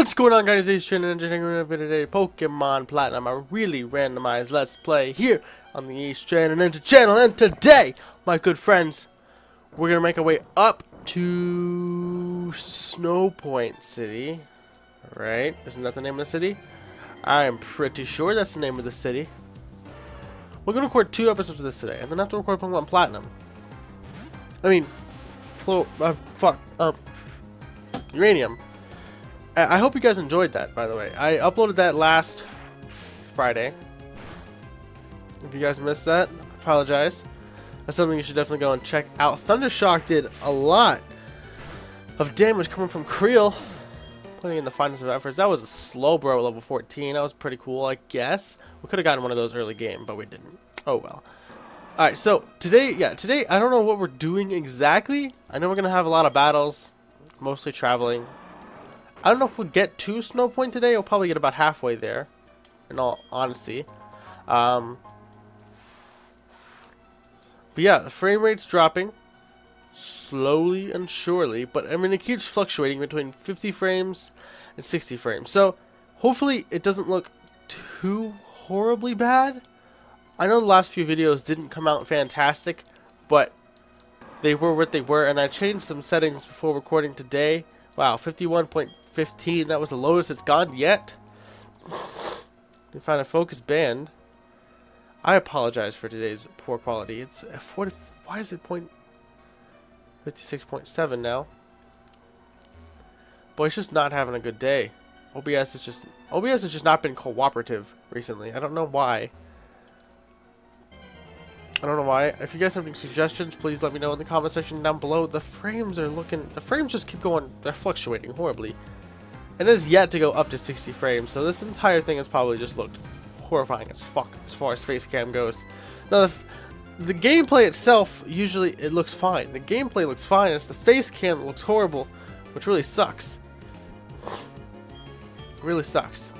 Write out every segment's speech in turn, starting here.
What's going on guys, it's Shin and Ninja today, Pokemon Platinum, a really randomized Let's Play here on the AceTrainerNinja channel, and today, my good friends, we're going to make our way up to Snowpoint City, right? Isn't that the name of the city? I am pretty sure that's the name of the city. We're going to record two episodes of this today, and then have to record Pokemon Platinum. I mean, Flo, uh, fuck, um, Uranium. I hope you guys enjoyed that, by the way. I uploaded that last Friday. If you guys missed that, I apologize. That's something you should definitely go and check out. Thundershock did a lot of damage coming from Creel. Putting in the finest of efforts. That was a Slowbro level 14. That was pretty cool, I guess. We could have gotten one of those early game, but we didn't. Oh well. Alright, so today, yeah, today, I don't know what we're doing exactly. I know we're going to have a lot of battles. Mostly traveling. I don't know if we'll get to Snowpoint today. We'll probably get about halfway there, in all honesty. Um, but yeah, the frame rate's dropping slowly and surely, but I mean it keeps fluctuating between 50 frames and 60 frames. So hopefully it doesn't look too horribly bad. I know the last few videos didn't come out fantastic, but they were what they were, and I changed some settings before recording today. Wow, 51.15, that was the lowest it's gone yet. We find a focus band. I apologize for today's poor quality. It's 40, why is it point 56.7 now? Boy, it's just not having a good day. OBS is just OBS has just not been cooperative recently. I don't know why. I don't know why. If you guys have any suggestions, please let me know in the comment section down below. The frames are looking... The frames just keep going... They're fluctuating horribly. And it is yet to go up to 60 frames, so this entire thing has probably just looked horrifying as fuck as far as face cam goes. Now, the, the gameplay itself, usually it looks fine. The gameplay looks fine, it's the face cam that looks horrible, which really sucks. really sucks.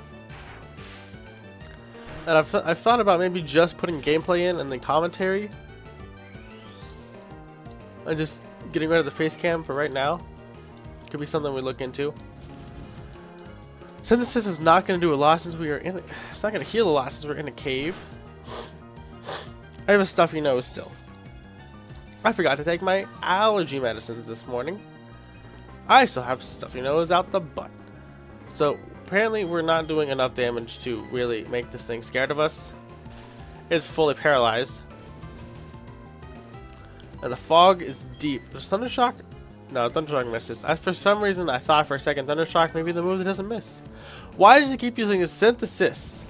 And I've, th I've thought about maybe just putting gameplay in and then commentary. And just getting rid of the face cam for right now. Could be something we look into. Synthesis is not going to do a lot since we are in... It's not going to heal a lot since we're in a cave. I have a stuffy nose still. I forgot to take my allergy medicines this morning. I still have stuffy nose out the butt. So, apparently we're not doing enough damage to really make this thing scared of us. It's fully paralyzed. And the fog is deep. Thunder Thundershock? No, Thundershock misses. I, for some reason, I thought for a second Thundershock maybe the move that doesn't miss. Why does he keep using his synthesis?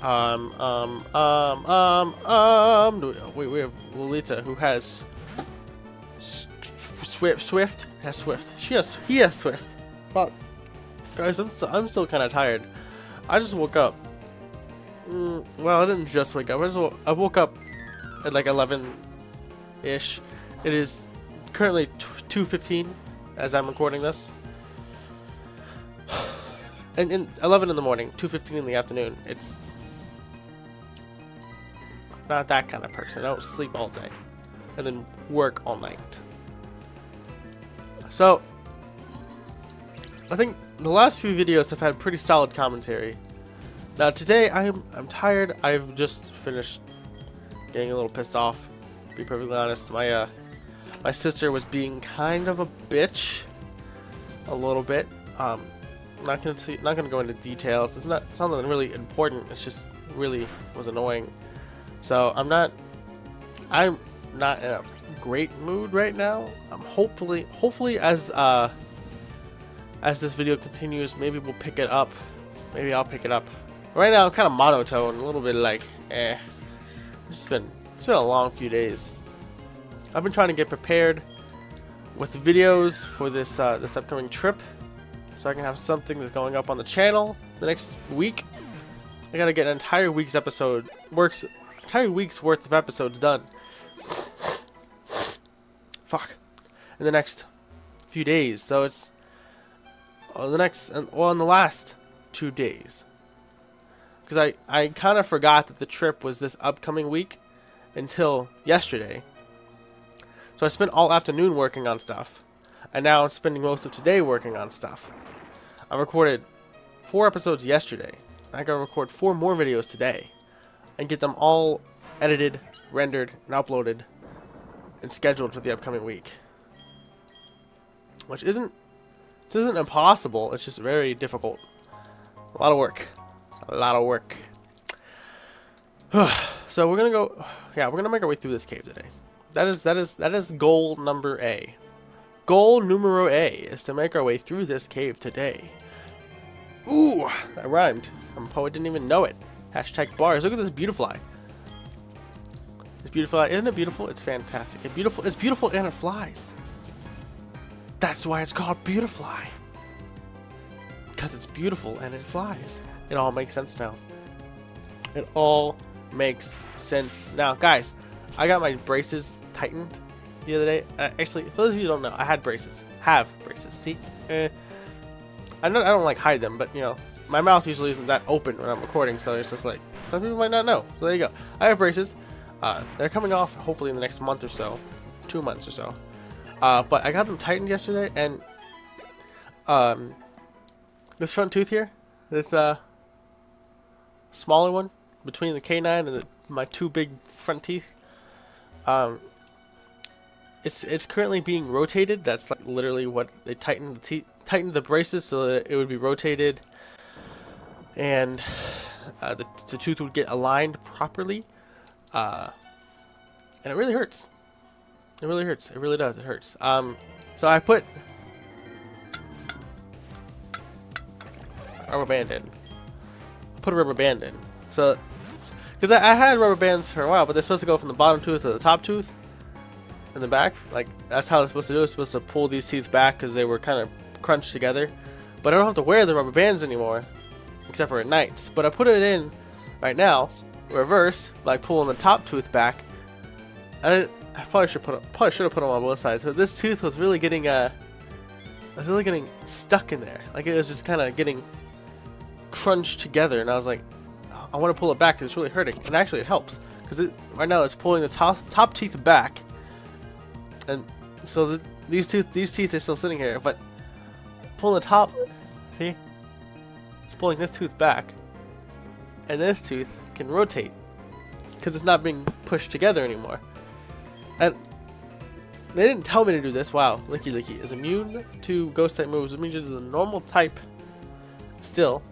Um, um, um, um, um, we, we have Lolita who has Swift, Swift has Swift. She has, he has Swift. But guys, I'm I'm still kind of tired. I just woke up. Mm, well, I didn't just wake up. I, just, I woke up at like 11-ish. It is currently 2:15 as I'm recording this. And in 11 in the morning, 2:15 in the afternoon. It's not that kind of person. I don't sleep all day and then work all night. So, I think the last few videos have had pretty solid commentary. Now today I'm I'm tired. I've just finished getting a little pissed off. To be perfectly honest, my uh my sister was being kind of a bitch, a little bit. Um, not gonna see, not gonna go into details. It's not something really important. It's just really was annoying. So I'm not. I'm not in a great mood right now. I'm hopefully, hopefully as uh, as this video continues, maybe we'll pick it up. Maybe I'll pick it up. Right now, I'm kind of monotone, a little bit like, eh. It's been, it's been a long few days. I've been trying to get prepared with videos for this uh, this upcoming trip, so I can have something that's going up on the channel the next week. I gotta get an entire week's episode works, entire week's worth of episodes done. Fuck. In the next few days. So it's oh, the next, well, in the last two days. Because I, I kind of forgot that the trip was this upcoming week until yesterday. So I spent all afternoon working on stuff. And now I'm spending most of today working on stuff. I recorded four episodes yesterday. I gotta record four more videos today. And get them all edited, rendered, and uploaded. And scheduled for the upcoming week. Which isn't... This isn't impossible, it's just very difficult. A lot of work. A lot of work. so we're gonna go yeah, we're gonna make our way through this cave today. That is that is that is goal number A. Goal numero A is to make our way through this cave today. Ooh, that rhymed. I'm a poet, didn't even know it. Hashtag bars. Look at this beautiful It's beautiful isn't it beautiful? It's fantastic. It's beautiful. It's beautiful and it flies. That's why it's called Beautifly. Because it's beautiful and it flies. It all makes sense now. It all makes sense now. Guys, I got my braces tightened the other day. Uh, actually, for those of you who don't know, I had braces. Have braces. See? Eh. I don't, I don't like hide them, but you know, my mouth usually isn't that open when I'm recording, so it's just like, some people might not know. So there you go. I have braces. Uh, they're coming off hopefully in the next month or so. Two months or so. Uh, but I got them tightened yesterday, and um, this front tooth here, this uh, smaller one between the canine and the, my two big front teeth, um, it's it's currently being rotated. That's like literally what they tightened the teeth, tightened the braces so that it would be rotated, and uh, the, the tooth would get aligned properly, uh, and it really hurts. It really hurts. It really does. It hurts. Um, so I put rubber band in. Put a rubber band in. So, because I, I, had rubber bands for a while, but they're supposed to go from the bottom tooth to the top tooth in the back. Like that's how it's supposed to do. It's supposed to pull these teeth back because they were kind of crunched together. But I don't have to wear the rubber bands anymore, except for at nights. But I put it in right now, reverse, like pulling the top tooth back. I I probably should put probably should have put them on both sides. So this tooth was really getting uh, was really getting stuck in there. Like it was just kind of getting crunched together, and I was like, oh, I want to pull it back because it's really hurting. And actually, it helps because it, right now it's pulling the top top teeth back, and so the, these tooth these teeth are still sitting here. But pulling the top, see, it's pulling this tooth back, and this tooth can rotate because it's not being pushed together anymore. And they didn't tell me to do this. Wow, Licky Lickilicky is immune to ghost type moves. It means it's a normal type still.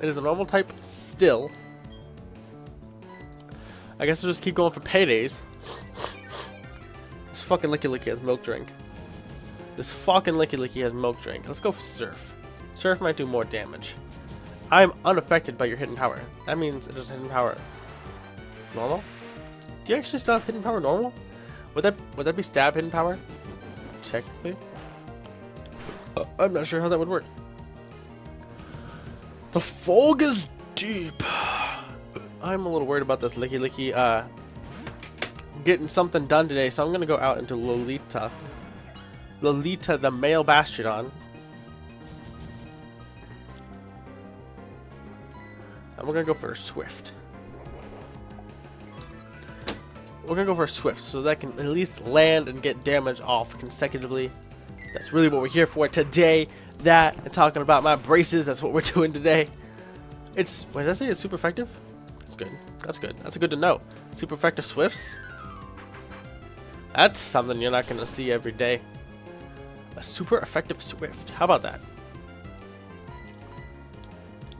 It is a normal type still. I guess we'll just keep going for paydays. this fucking Lickilicky has milk drink. This fucking Lickilicky has milk drink. Let's go for Surf. Surf might do more damage. I am unaffected by your hidden power. That means it is hidden power normal? Do you actually still have hidden power normal? Would that would that be stab hidden power? Technically? Uh, I'm not sure how that would work. The fog is deep. I'm a little worried about this Lickilicky uh, getting something done today, so I'm gonna go out into Lolita. Lolita, the male Bastiodon. And we're gonna go for a Swift. We're gonna go for a Swift, so that can at least land and get damage off consecutively. That's really what we're here for today. That and talking about my braces, that's what we're doing today. It's, wait, did I say it's super effective? That's good. That's good. That's a good to know. Super effective Swifts. That's something you're not gonna see every day. A super effective Swift. How about that?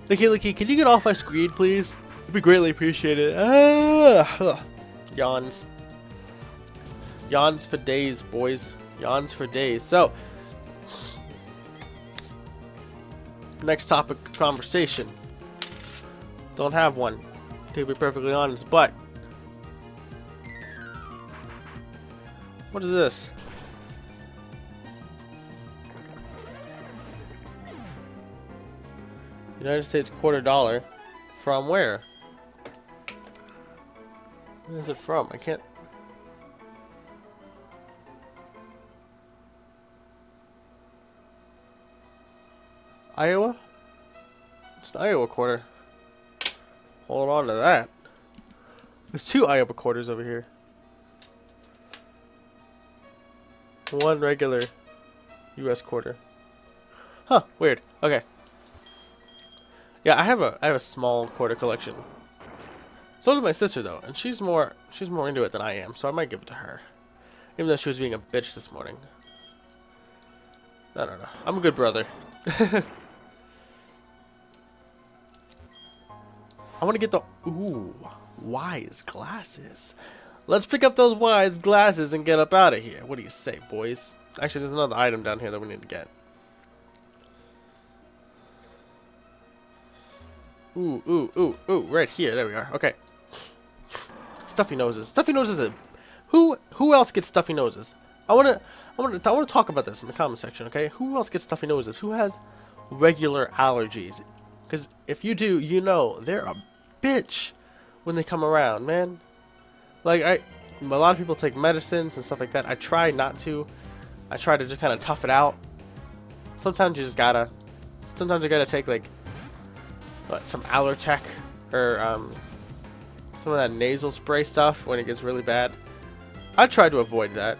Lickilicky, can you get off my screen, please? It'd be greatly appreciated. Ah, Yawns. Yawns for days, boys. Yawns for days. So, next topic conversation. Don't have one, to be perfectly honest, but what is this? United States quarter dollar. From where? Where is it from? I can't... Iowa? It's an Iowa quarter. Hold on to that. There's two Iowa quarters over here. One regular U.S. quarter. Huh, weird. Okay. Yeah, I have a I have a small quarter collection. So does my sister though, and she's more she's more into it than I am, so I might give it to her. Even though she was being a bitch this morning. I don't know. I'm a good brother. I want to get the ooh wise glasses. Let's pick up those wise glasses and get up out of here. What do you say, boys? Actually, there's another item down here that we need to get. Ooh, ooh, ooh, ooh, right here. There we are. Okay. Stuffy noses. Stuffy noses. Who who else gets stuffy noses? I wanna I wanna I wanna talk about this in the comment section. Okay. Who else gets stuffy noses? Who has regular allergies? Because if you do, you know they're a bitch when they come around, man. Like I, a lot of people take medicines and stuff like that. I try not to. I try to just kind of tough it out. Sometimes you just gotta. Sometimes you gotta take like what, some Allertech or um, some of that nasal spray stuff when it gets really bad. I try to avoid that,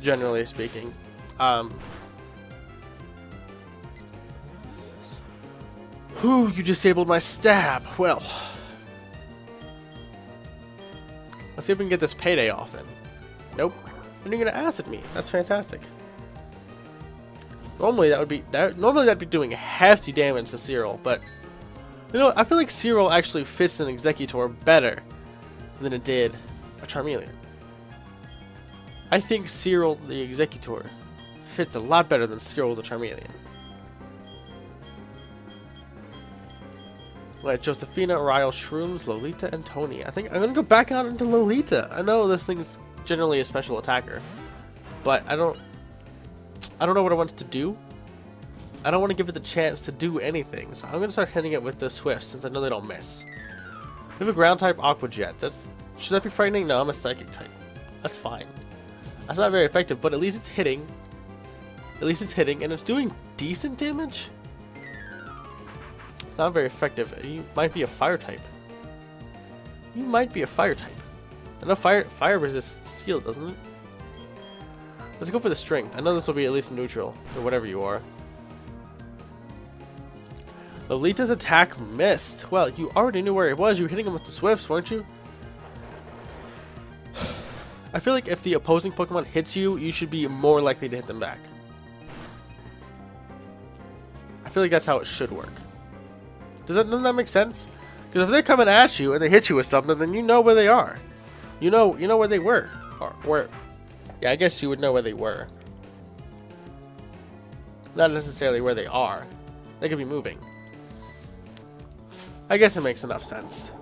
generally speaking. Um, whew, you disabled my stab. Well, let's see if we can get this payday off then. Nope. And you're gonna acid me. That's fantastic. Normally that would be that, normally that'd be doing hefty damage to Cyril, but you know, I feel like Cyril actually fits an Exeggutor better than it did a Charmeleon. I think Cyril the Exeggutor fits a lot better than Cyril the Charmeleon. Like Josephina, Ryle, Shrooms, Lolita, and Tony. I think I'm gonna go back out into Lolita. I know this thing's generally a special attacker, but I don't I don't know what it wants to do. I don't want to give it the chance to do anything, so I'm to start hitting it with the Swift since I know they don't miss. We have a ground type Aqua Jet. That's should that be frightening? No, I'm a psychic type. That's fine. That's not very effective, but at least it's hitting. At least it's hitting, and it's doing decent damage. It's not very effective. You might be a fire type. You might be a fire type. I know fire fire resists steel, doesn't it? Let's go for the strength. I know this will be at least neutral, or whatever you are. Lolita's attack missed. Well, you already knew where it was. You were hitting him with the Swifts, weren't you? I feel like if the opposing Pokemon hits you, you should be more likely to hit them back. I feel like that's how it should work. Does that, doesn't that make sense? Because if they're coming at you and they hit you with something, then you know where they are. You know, you know where they were. Or where... Yeah, I guess you would know where they were. Not necessarily where they are. They could be moving. I guess it makes enough sense.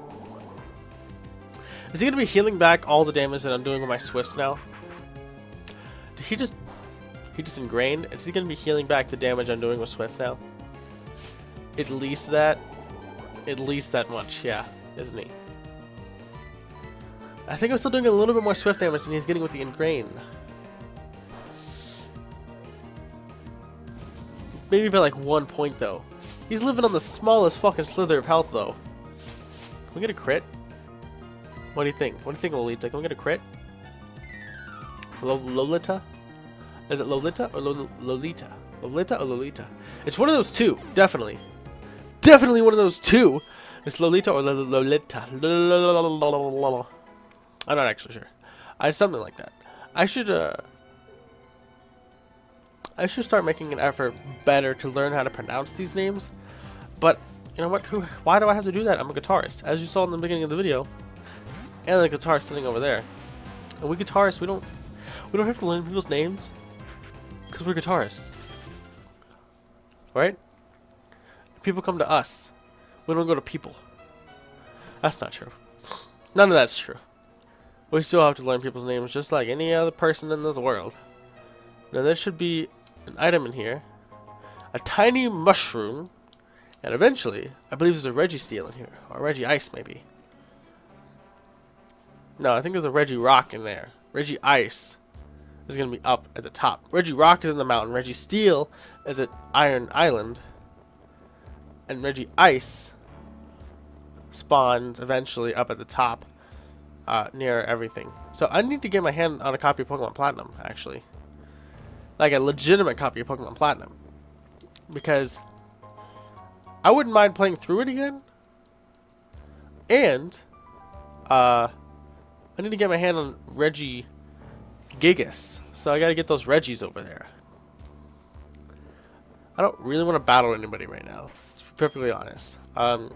Is he going to be healing back all the damage that I'm doing with my Swifts now? Did he just... He just ingrained? Is he going to be healing back the damage I'm doing with Swift now? At least that? At least that much, yeah. Isn't he? I think I'm still doing a little bit more Swift damage than he's getting with the ingrain. Maybe by like one point though. He's living on the smallest fucking slither of health, though. Can we get a crit? What do you think? What do you think, Lolita? Can we get a crit? Lolita? Is it Lolita or Lolita? Lolita or Lolita? It's one of those two, definitely. Definitely one of those two. It's Lolita or Lolita. I'm not actually sure. I something like that. I should uh I should start making an effort better to learn how to pronounce these names. But, you know what? Who? Why do I have to do that? I'm a guitarist. As you saw in the beginning of the video. And the guitar sitting over there. And we guitarists, we don't we don't have to learn people's names. Because we're guitarists. Right? People come to us. We don't go to people. That's not true. None of that's true. We still have to learn people's names just like any other person in this world. Now there should be an item in here, a tiny mushroom, and eventually, I believe there's a Registeel in here, or Regice, maybe. No, I think there's a Regirock in there. Regice is going to be up at the top. Regirock is in the mountain. Registeel is at Iron Island. And Regice spawns eventually up at the top uh, near everything. So I need to get my hand on a copy of Pokemon Platinum, actually. like a legitimate copy of Pokemon Platinum. Because I wouldn't mind playing through it again. And uh, I need to get my hand on Reggie Gigas. So I gotta get those Reggies over there. I don't really want to battle anybody right now. Perfectly honest. Um,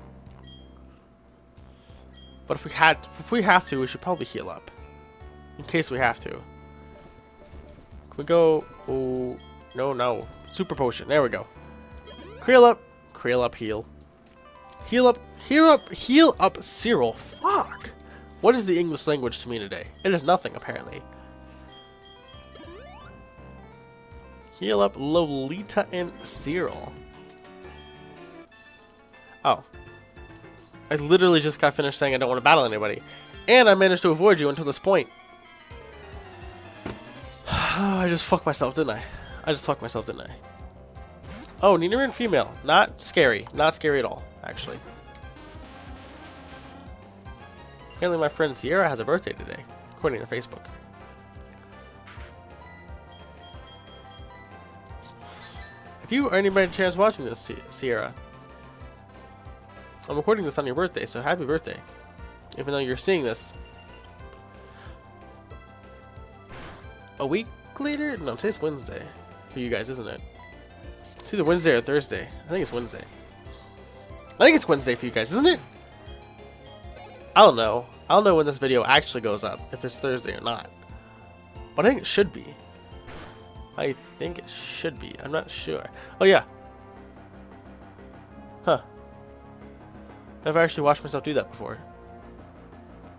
but if we had, if we have to, we should probably heal up. In case we have to. Can we go... Oh, no, no. Super potion. There we go. Creel up. Creel up, heal. Heal up. Heal up. Heal up, Cyril. Fuck. What is the English language to me today? It is nothing, apparently. Heal up Lolita and Cyril. Oh. I literally just got finished saying I don't want to battle anybody. And I managed to avoid you until this point. I just fucked myself, didn't I? I just fucked myself, didn't I? Oh, Nidoran female. Not scary. Not scary at all, actually. Apparently my friend Sierra has a birthday today, according to Facebook. If you are anybody chance watching this, Sierra, I'm recording this on your birthday, so happy birthday. Even though you're seeing this a week later? No, today's Wednesday for you guys, isn't it? It's either Wednesday or Thursday. I think it's Wednesday. I think it's Wednesday for you guys, isn't it? I don't know. I don't know when this video actually goes up, if it's Thursday or not. But I think it should be. I think it should be. I'm not sure. Oh, yeah. I've never actually watched myself do that before.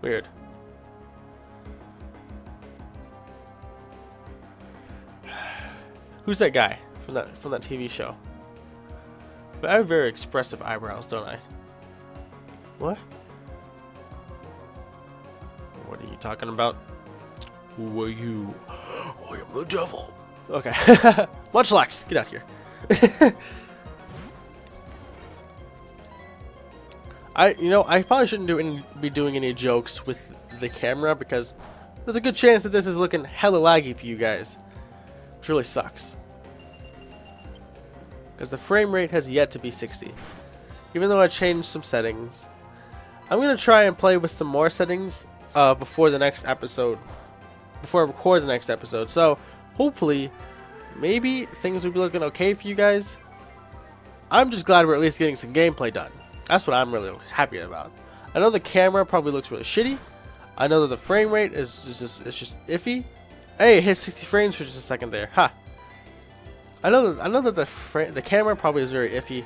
Weird. Who's that guy from that from that TV show? But I have very expressive eyebrows, don't I? What? What are you talking about? Who are you? I am the devil. Okay. Munchlax, get out here. I, you know, I probably shouldn't do any, be doing any jokes with the camera because there's a good chance that this is looking hella laggy for you guys. Which really sucks. Because the frame rate has yet to be 60. Even though I changed some settings. I'm going to try and play with some more settings uh, before the next episode. Before I record the next episode. So, hopefully, maybe things will be looking okay for you guys. I'm just glad we're at least getting some gameplay done. That's what I'm really happy about. I know the camera probably looks really shitty. I know that the frame rate is just, it's just iffy. Hey, it hit 60 frames for just a second there. Ha. I know that I know that the the camera probably is very iffy.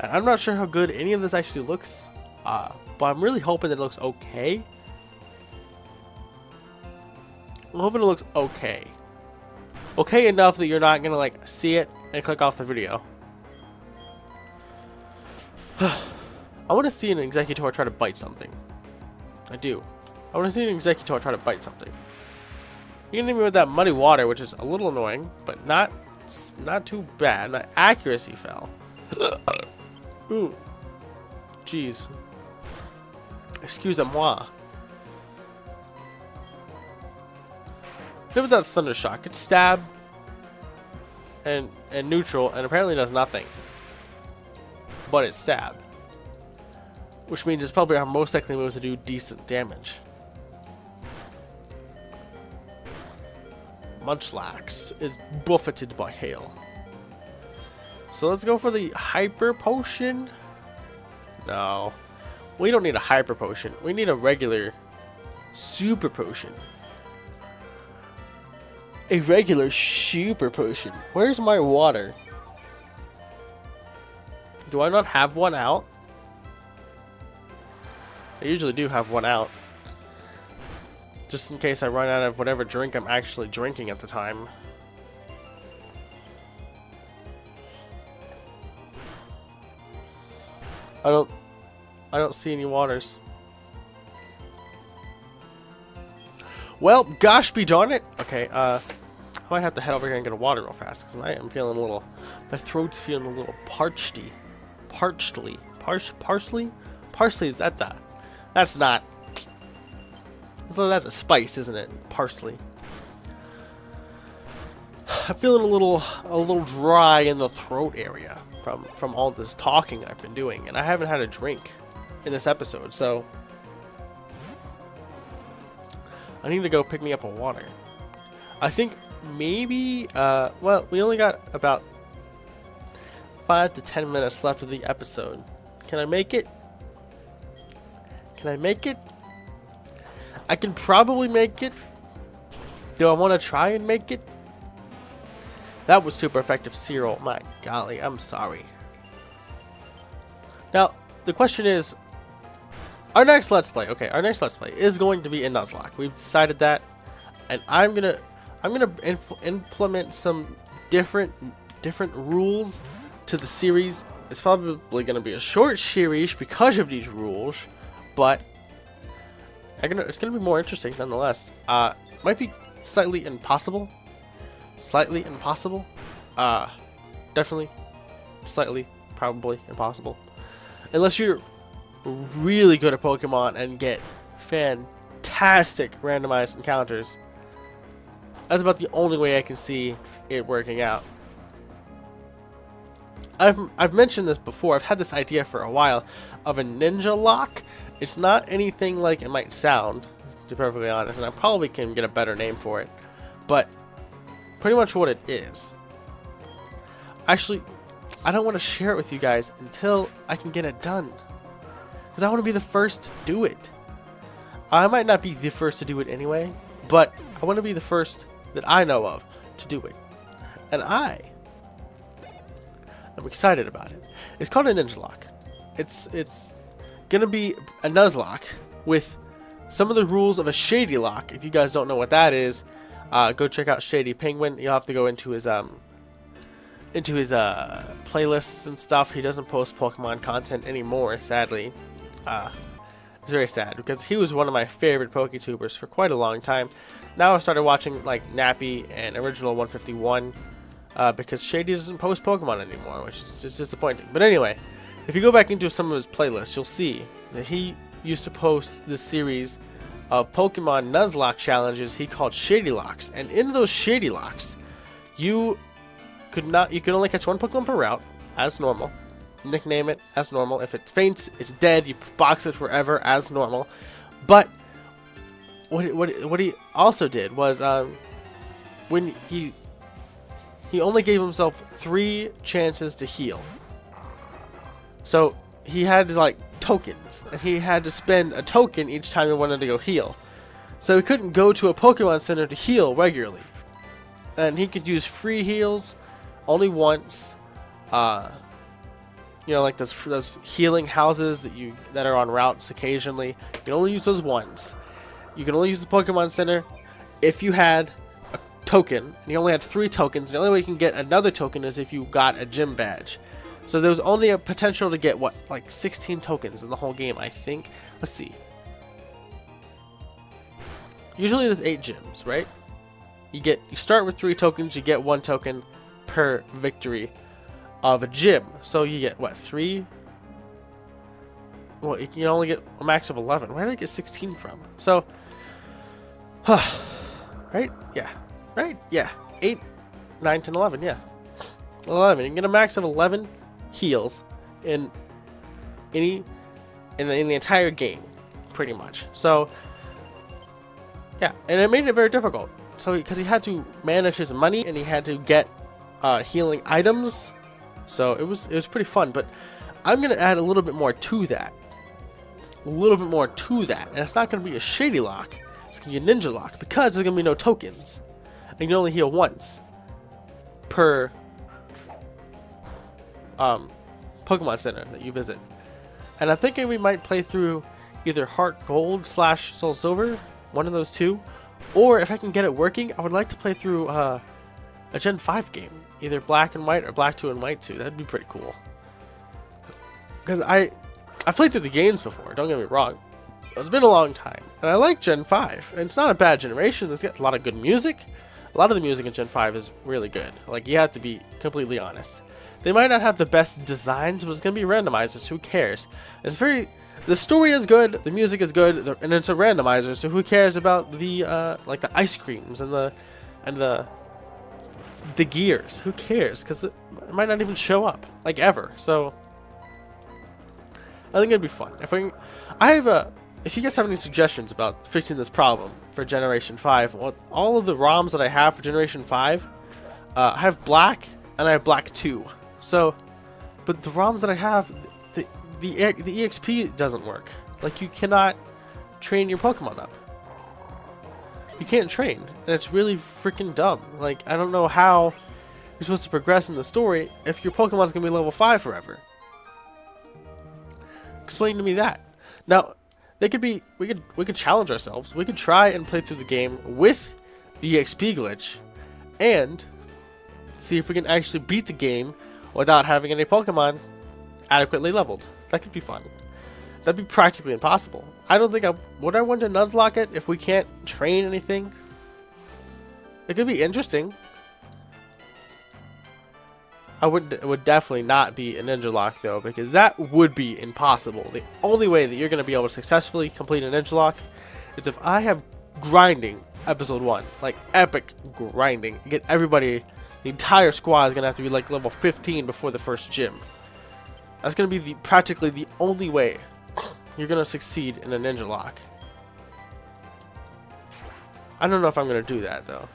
And I'm not sure how good any of this actually looks. Uh, but I'm really hoping that it looks okay. I'm hoping it looks okay. Okay enough that you're not gonna like see it and click off the video. I want to see an Exeggutor try to bite something. I do. I want to see an Exeggutor try to bite something. You can hit me with that muddy water, which is a little annoying, but not not too bad. My accuracy fell. Ooh. Jeez. Excuse-moi. Hit with that Thunder Shock. It's stab and, and neutral, and apparently does nothing. But it's stab. Which means it's probably our most likely move to do decent damage. Munchlax is buffeted by hail. So let's go for the Hyper Potion. No. We don't need a Hyper Potion. We need a regular Super Potion. A regular Super Potion. Where's my water? Do I not have one out? I usually do have one out. Just in case I run out of whatever drink I'm actually drinking at the time. I don't... I don't see any waters. Well, gosh be darn it. Okay, uh... I might have to head over here and get a water real fast, because I am feeling a little... My throat's feeling a little parchedy. Parchedly. Parch... Parsley? Parsley, is that a... That's not... So that's a spice, isn't it? Parsley. I'm feeling a little a little dry in the throat area from from all this talking I've been doing, and I haven't had a drink in this episode, so I need to go pick me up a water. I think maybe uh, well, we only got about five to ten minutes left of the episode. Can I make it? Can I make it? I can probably make it. Do I want to try and make it? That was super effective Cyril. My golly, I'm sorry. Now, the question is, our next Let's Play, okay, our next Let's Play is going to be in Nuzlocke. We've decided that, and I'm gonna, I'm gonna implement some different, different rules to the series. It's probably gonna be a short series because of these rules, but gonna, it's gonna be more interesting nonetheless. Uh, might be slightly impossible slightly impossible. Uh, definitely, slightly, probably impossible. Unless you're really good at Pokemon and get fantastic randomized encounters. That's about the only way I can see it working out. I've, I've mentioned this before, I've had this idea for a while of a ninja lock. It's not anything like it might sound, to be perfectly honest, and I probably can get a better name for it. But pretty much what it is. Actually, I don't want to share it with you guys until I can get it done. Because I want to be the first to do it. I might not be the first to do it anyway, but I want to be the first that I know of to do it. And I am excited about it. It's called a Ninja Lock. It's, it's gonna be a Nuzlocke with some of the rules of a Shady Lock. If you guys don't know what that is, uh, go check out Shady Penguin. You'll have to go into his um into his uh playlists and stuff. He doesn't post Pokemon content anymore, sadly. Uh, it's very sad because he was one of my favorite PokeTubers for quite a long time. Now I've started watching like Nappy and Original 151 uh, because Shady doesn't post Pokemon anymore, which is disappointing. But anyway, if you go back into some of his playlists, you'll see that he used to post this series of Pokemon Nuzlocke challenges he called Shady Locks. And in those Shady Locks, you could not you could only catch one Pokemon per route, as normal. Nickname it as normal. If it faints, it's dead. You box it forever as normal. But what what what he also did was um, when he he only gave himself three chances to heal. So he had like tokens, and he had to spend a token each time he wanted to go heal. So he couldn't go to a Pokemon Center to heal regularly. And he could use free heals only once. Uh, you know, like those, those healing houses that you that are on routes occasionally. You can only use those once. You can only use the Pokemon Center if you had token. And you only had three tokens. The only way you can get another token is if you got a gym badge. So there was only a potential to get, what, like 16 tokens in the whole game, I think. Let's see. Usually there's 8 gyms, right? You get you start with 3 tokens, you get 1 token per victory of a gym. So you get, what, 3? Well, you can only get a max of 11. Where did I get 16 from? So, huh, right? Yeah. Right? Yeah. 8, 9, 10, 11, yeah. 11. You can get a max of 11 heals in any in the, in the entire game, pretty much. So yeah, and it made it very difficult. So because he had to manage his money and he had to get uh, healing items, so it was it was pretty fun. But I'm gonna add a little bit more to that, a little bit more to that, and it's not gonna be a shady lock. It's gonna be a ninja lock because there's gonna be no tokens, and you can only heal once per um, Pokemon Center that you visit. And I'm thinking we might play through either HeartGold slash SoulSilver, one of those two, or if I can get it working, I would like to play through uh, a Gen 5 game, either Black and White or Black 2 and White 2. That'd be pretty cool. Because I, I played through the games before, don't get me wrong. It's been a long time, and I like Gen 5, and it's not a bad generation. It's got a lot of good music. A lot of the music in Gen 5 is really good. Like, you have to be completely honest. They might not have the best designs, but it's going to be randomizers. Who cares? It's very... The story is good, the music is good, and it's a randomizer, so who cares about the, uh, like, the ice creams and the, and the the gears. Who cares? Because it, it might not even show up, like ever. So I think it'd be fun. If I, I have a, if you guys have any suggestions about fixing this problem for Generation 5, well, all of the ROMs that I have for Generation 5, uh, I have black and I have black 2. So, but the ROMs that I have, the, the, the EXP doesn't work. Like, you cannot train your Pokemon up. You can't train, and it's really freaking dumb. Like, I don't know how you're supposed to progress in the story if your Pokemon's gonna be level 5 forever. Explain to me that. Now, they could be we could we could challenge ourselves. We could try and play through the game with the XP glitch and see if we can actually beat the game without having any Pokemon adequately leveled. That could be fun. That'd be practically impossible. I don't think I would I want to Nuzlocke it if we can't train anything. It could be interesting. I would would definitely not be a ninja lock though because that would be impossible. The only way that you're going to be able to successfully complete a ninja lock is if I have grinding episode 1, like epic grinding. Get everybody the entire squad is going to have to be like level 15 before the first gym. That's going to be the practically the only way you're going to succeed in a ninja lock. I don't know if I'm going to do that though.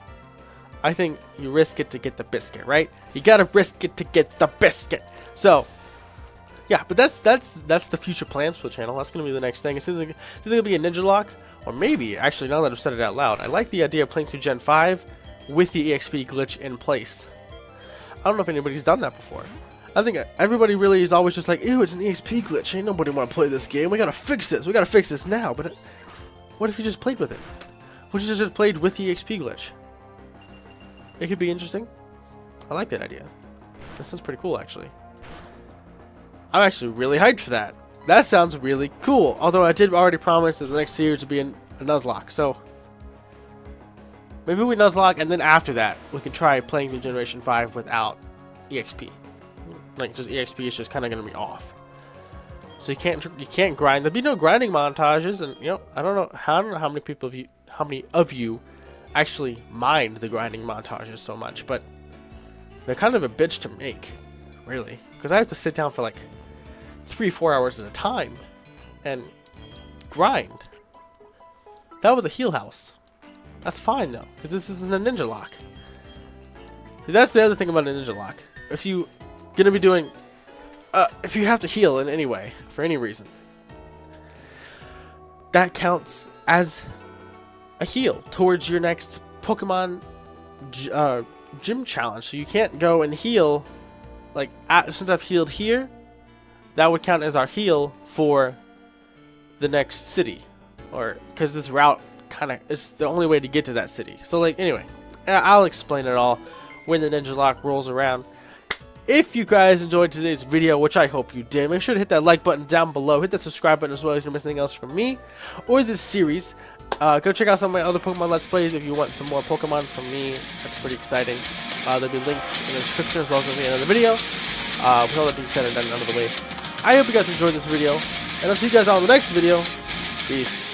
I think you risk it to get the biscuit, right? You gotta risk it to get the biscuit. So, yeah, but that's that's that's the future plans for the channel. That's gonna be the next thing. It's either, it's either gonna be a ninja lock, or maybe actually now that I've said it out loud, I like the idea of playing through Gen 5 with the EXP glitch in place. I don't know if anybody's done that before. I think everybody really is always just like, ew, it's an EXP glitch. Ain't nobody want to play this game. We gotta fix this. We gotta fix this now. But uh, what if you just played with it? What if you just played with the EXP glitch? It could be interesting. I like that idea. That sounds pretty cool, actually. I'm actually really hyped for that. That sounds really cool. Although I did already promise that the next series would be in a Nuzlocke, so... Maybe we Nuzlocke, and then after that, we can try playing the Generation 5 without EXP. Like, just EXP is just kind of going to be off. So you can't you can't grind. There'll be no grinding montages, and you know I don't know how I don't know how many people of you how many of you actually mind the grinding montages so much, but they're kind of a bitch to make, really. Because I have to sit down for like three, four hours at a time and grind. That was a heal house. That's fine though, because this isn't a ninja lock. That's the other thing about a ninja lock. If you're gonna be doing, uh, if you have to heal in any way for any reason, that counts as a heal towards your next Pokemon uh, gym challenge. So you can't go and heal, like, at, since I've healed here, that would count as our heal for the next city. Or, because this route kind of, it's the only way to get to that city. So, like, anyway, I'll explain it all when the Ninja Lock rolls around. If you guys enjoyed today's video, which I hope you did, make sure to hit that like button down below. Hit that subscribe button as well if you miss anything else from me or this series. Uh, go check out some of my other Pokemon Let's Plays if you want some more Pokemon from me. That's pretty exciting. Uh, there'll be links in the description as well as at the end of the video. Uh, with all that being said and done out of the way, I hope you guys enjoyed this video, and I'll see you guys all in the next video. Peace.